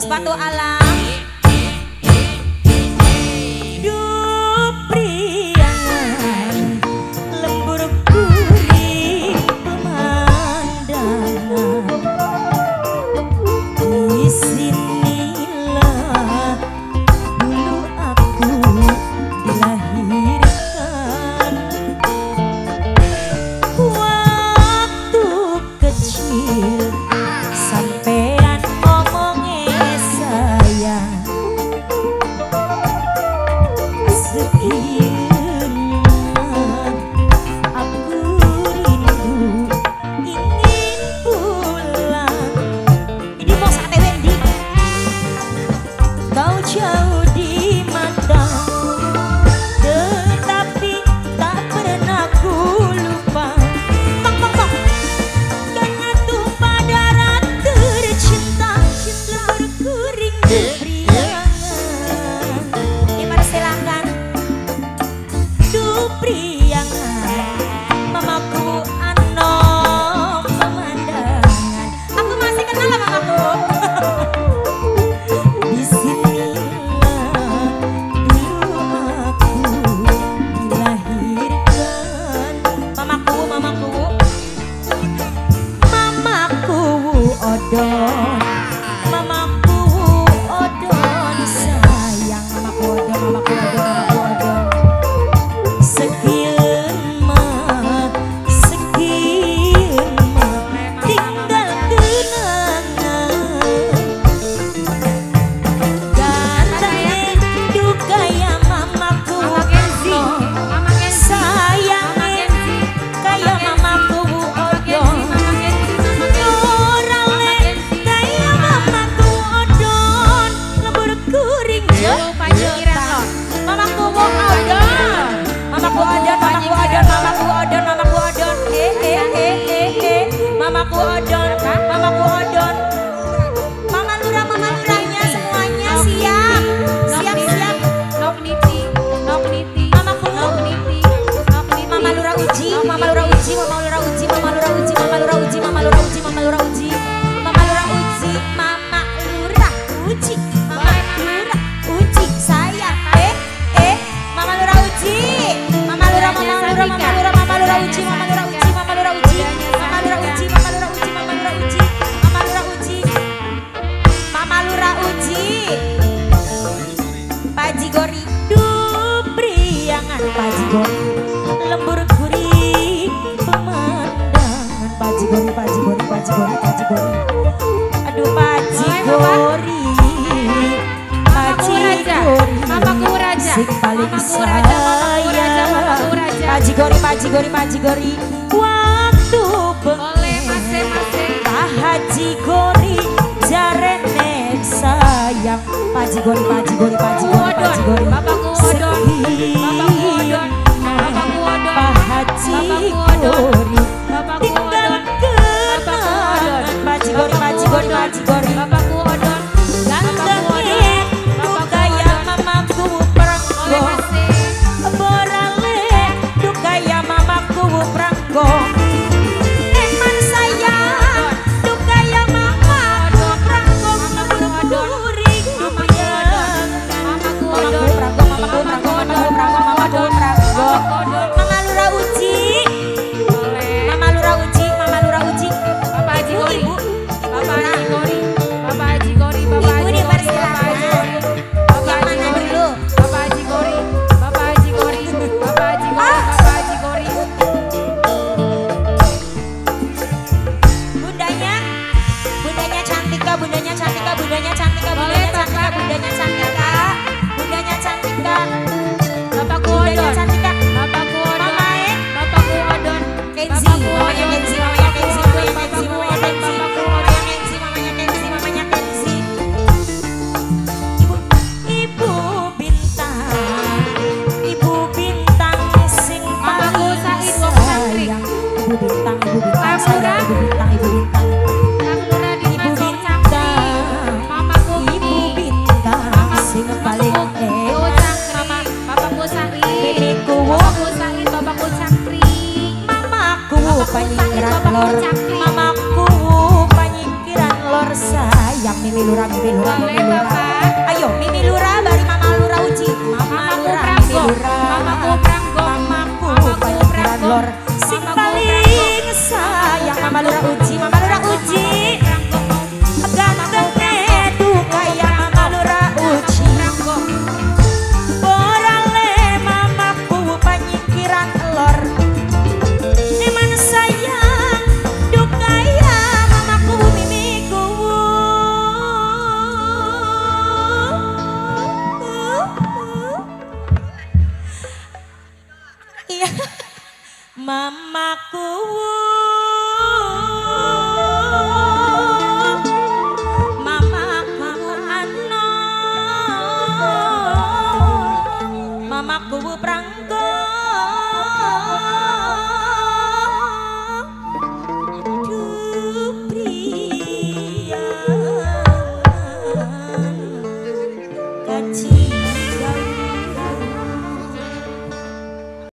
sepatu alam. suprir. musik paling sayang Paji gori, paji gori, gori Waktu bengkeng Pak Haji gori jarene sayang. Paji gori, paji gori, paji gori, paji gori Bapak Udon Bapak Pak Haji gori Mimi Lurah, Mimi Lurah, Mimi Lurah. Ayo, Mimi Lurah, bari Mama Lurah uji. Mama Lurah, Pranggo. Mimi Lurah. Mamaku Pranggo. Mamaku panjuran Pranggo. lor. Sing paling sayang Mama Lurah uji. mamaku